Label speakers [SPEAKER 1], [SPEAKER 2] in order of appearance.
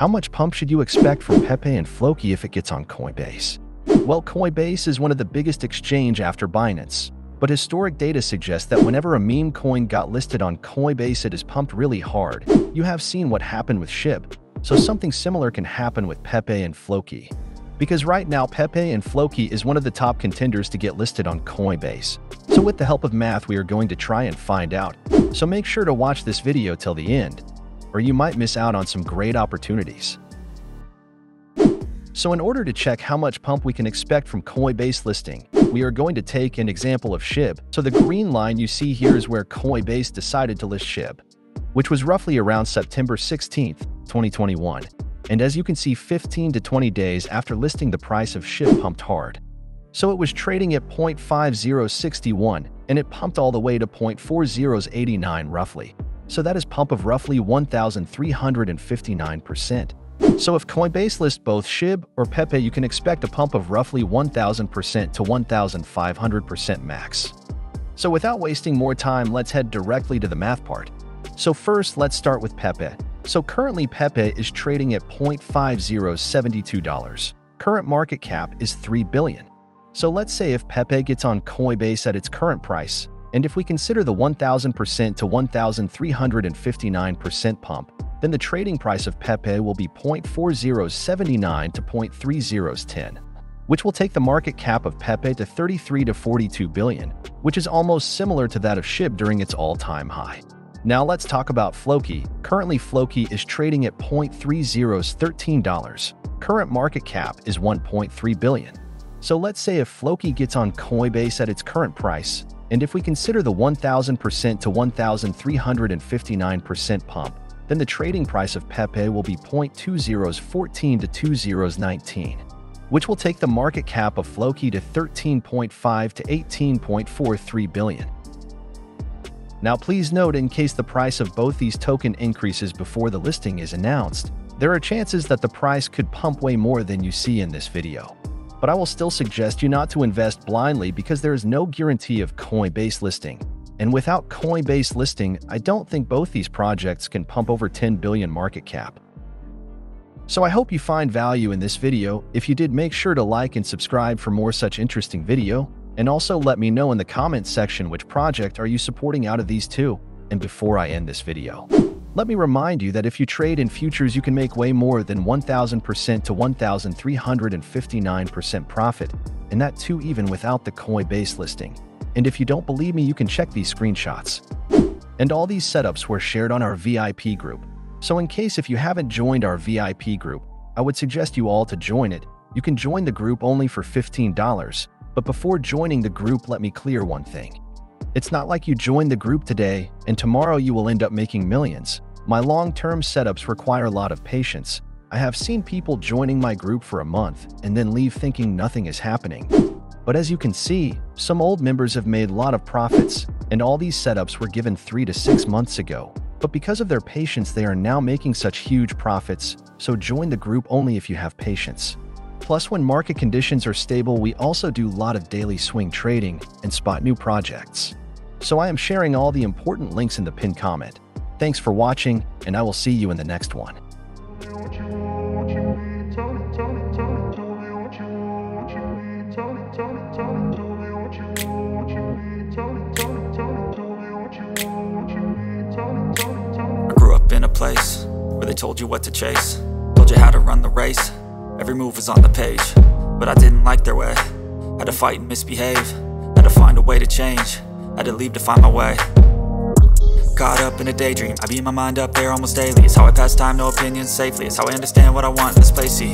[SPEAKER 1] How much pump should you expect from Pepe and Floki if it gets on Coinbase? Well, Coinbase is one of the biggest exchange after Binance, but historic data suggests that whenever a meme coin got listed on Coinbase it is pumped really hard. You have seen what happened with SHIB, so something similar can happen with Pepe and Floki. Because right now Pepe and Floki is one of the top contenders to get listed on Coinbase. So with the help of math we are going to try and find out. So make sure to watch this video till the end or you might miss out on some great opportunities. So in order to check how much pump we can expect from Coinbase listing, we are going to take an example of SHIB. So the green line you see here is where Coinbase decided to list SHIB, which was roughly around September 16, 2021. And as you can see, 15 to 20 days after listing the price of SHIB pumped hard. So it was trading at 0.5061, and it pumped all the way to 0.4089 roughly so that is pump of roughly 1,359%. So if Coinbase lists both SHIB or Pepe, you can expect a pump of roughly 1,000% to 1,500% max. So without wasting more time, let's head directly to the math part. So first, let's start with Pepe. So currently Pepe is trading at $0.5072. Current market cap is 3 billion. So let's say if Pepe gets on Coinbase at its current price, and if we consider the 1,000% to 1,359% pump, then the trading price of Pepe will be 0.4079 to 0.3010, which will take the market cap of Pepe to 33 to 42 billion, which is almost similar to that of SHIB during its all-time high. Now let's talk about Floki. Currently Floki is trading at $0.3013. Current market cap is 1.3 billion. So let's say if Floki gets on Coinbase at its current price, and if we consider the 1,000% to 1,359% pump, then the trading price of Pepe will be 0.2014 to 2019, which will take the market cap of Floki to 13.5 to 18.43 billion. Now please note in case the price of both these token increases before the listing is announced, there are chances that the price could pump way more than you see in this video but I will still suggest you not to invest blindly because there is no guarantee of Coinbase listing. And without Coinbase listing, I don't think both these projects can pump over 10 billion market cap. So I hope you find value in this video. If you did, make sure to like and subscribe for more such interesting video. And also let me know in the comments section which project are you supporting out of these two. And before I end this video. Let me remind you that if you trade in futures, you can make way more than 1,000% to 1,359% profit, and that too even without the Coinbase listing. And if you don't believe me, you can check these screenshots. And all these setups were shared on our VIP group. So in case if you haven't joined our VIP group, I would suggest you all to join it. You can join the group only for $15. But before joining the group, let me clear one thing. It's not like you join the group today and tomorrow you will end up making millions. My long-term setups require a lot of patience. I have seen people joining my group for a month and then leave thinking nothing is happening. But as you can see, some old members have made a lot of profits, and all these setups were given three to six months ago. But because of their patience, they are now making such huge profits, so join the group only if you have patience. Plus, when market conditions are stable, we also do a lot of daily swing trading and spot new projects so I am sharing all the important links in the pinned comment. Thanks for watching, and I will see you in the next one.
[SPEAKER 2] Grew up in a place where they told you what to chase, told you how to run the race. Every move was on the page, but I didn't like their way. Had to fight and misbehave, had to find a way to change. I had to leave to find my way. Caught up in a daydream. I beat my mind up there almost daily. It's how I pass time, no opinions safely. It's how I understand what I want in this place See